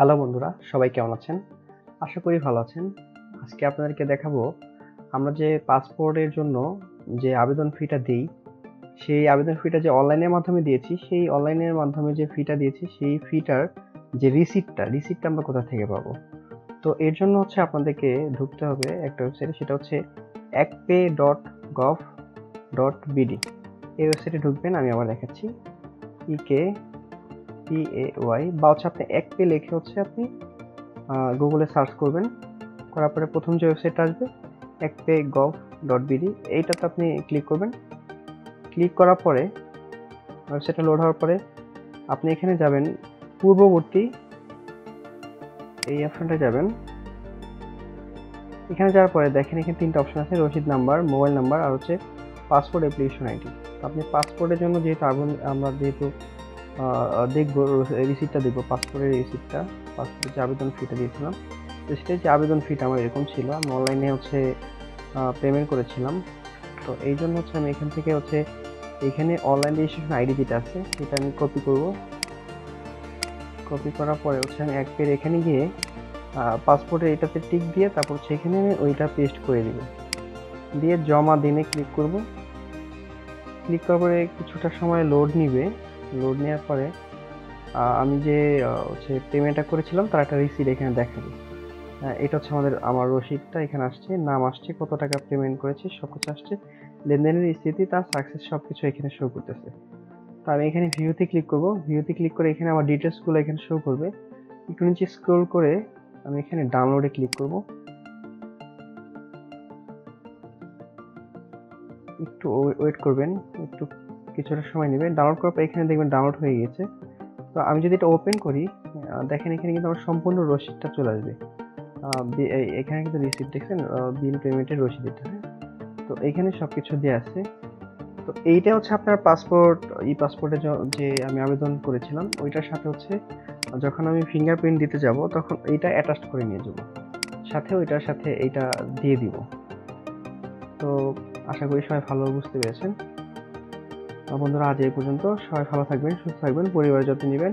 Hello বন্ধুরা, সবাই কেমন আছেন? আশা করি ভালো আছেন। আজকে আপনাদেরকে দেখাবো, আমরা যে পাসপোর্টের জন্য যে আবেদন ফিটা দিই, সেই আবেদন ফিটা যে অনলাইনের মাধ্যমে দিয়েছি, সেই অনলাইনের মাধ্যমে যে ফিটা দিয়েছি, সেই ফিটার যে রিসিপ্টটা রিসিপ্টটা আমরা কোথা থেকে পাবো? তো এর জন্য হচ্ছে আপনাদেরকে ঢুকতে হবে একটা ওয়েবসাইটে সেটা হচ্ছে Ekpay dot gov dot BD. এই ওয়েবসাইটে ঢুকবেন, আমি আবার দেখাচ্ছি। ইকে পি এ ওয়াই বা হচ্ছে আপনি এক পে লিখে হচ্ছে আপনি গুগলে সার্চ করবেন। করার পরে প্রথম যে ওয়েবসাইটটা আসবে, এক পে গভ ডট বিডি এইটাতে আপনি ক্লিক করবেন। ক্লিক করার পরে ওয়েবসাইটটা লোড হওয়ার পরে আপনি এখানে যাবেন, পূর্ববর্তী এই অপশনটা যাবেন। এখানে যাওয়ার পরে দেখেন এখানে তিনটা অপশন আছে, রসিদ নাম্বার, মোবাইল নাম্বার আর হচ্ছে পাসপোর্ট অ্যাপ্লিকেশন আইডি আপনি পাসপোর্টের জন্য যেহেতু আগুন, আমরা যেহেতু দেখব রিসিপ্টটা দেখব পাসপোর্টের রিসিপ্টটা পাসপোর্টের যে আবেদন ফিটা দিয়েছিলাম। তো সেটাই যে আবেদন ফিটা আমার এরকম ছিল, আমি অনলাইনে হচ্ছে পেমেন্ট করেছিলাম। তো এই জন্য হচ্ছে আমি এখান থেকে হচ্ছে, এখানে অনলাইন রেজিস্ট্রেশন আইডি যেটা আছে, সেটা আমি কপি করব। কপি করার পরে হচ্ছে আমি এক পের এখানে গিয়ে পাসপোর্টের এটাতে টিক দিয়ে তারপর সেখানে আমি ওইটা পেস্ট করে দিব। দিয়ে জমা দিনে ক্লিক করব। ক্লিক করার পরে কিছুটা সময় লোড নিবে। লোড নেওয়ার পরে আমি যে হচ্ছে পেমেন্টটা করেছিলাম, তার একটা রিসিট এখানে দেখাবে এটা হচ্ছে আমাদের, আমার রসিদটা, এখানে আসছে, নাম আসছে, কত টাকা পেমেন্ট করেছি, সব কিছু আসছে। লেনদেনের স্থিতি, তার সাকসেস সব কিছু এখানে শো করতেছে। তো আমি এখানে ভিউতে ক্লিক করব। ভিউতে ক্লিক করে এখানে আমার ডিটেলসগুলো এখানে শো করবে। একটু নিচে স্ক্রোল করে আমি এখানে ডাউনলোডে ক্লিক করব। একটু ওয়েট করবেন, একটু কিছুটা সময় নেবে ডাউনলোড করার পর এখানে দেখবেন ডাউনলোড হয়ে গেছে তো আমি যদি এটা ওপেন করি দেখেন এখানে কিন্তু আমার সম্পূর্ণ রসিদটা চলে আসবে। এখানে কিন্তু রিসিপ্ট দেখছেন বিল পেমেন্টের রসিদ এটা। তো এখানে সব কিছু দেওয়া আছে। তো এইটা হচ্ছে আপনার পাসপোর্ট ই পাসপোর্টের যে আমি আবেদন করেছিলাম, ওইটার সাথে হচ্ছে, যখন আমি ফিঙ্গারপ্রিন্ট দিতে যাব, তখন এইটা অ্যাটাচ করে নিয়ে যাব। সাথে ওইটার সাথে এইটা দিয়ে দিব। তো আশা করি সবাই ভালো বুঝতে পেরেছেন। বন্ধুরা আজ এই পর্যন্ত। সবাই ভালো থাকবেন সুস্থ থাকবেন পরিবারের যত্ন নেবেন।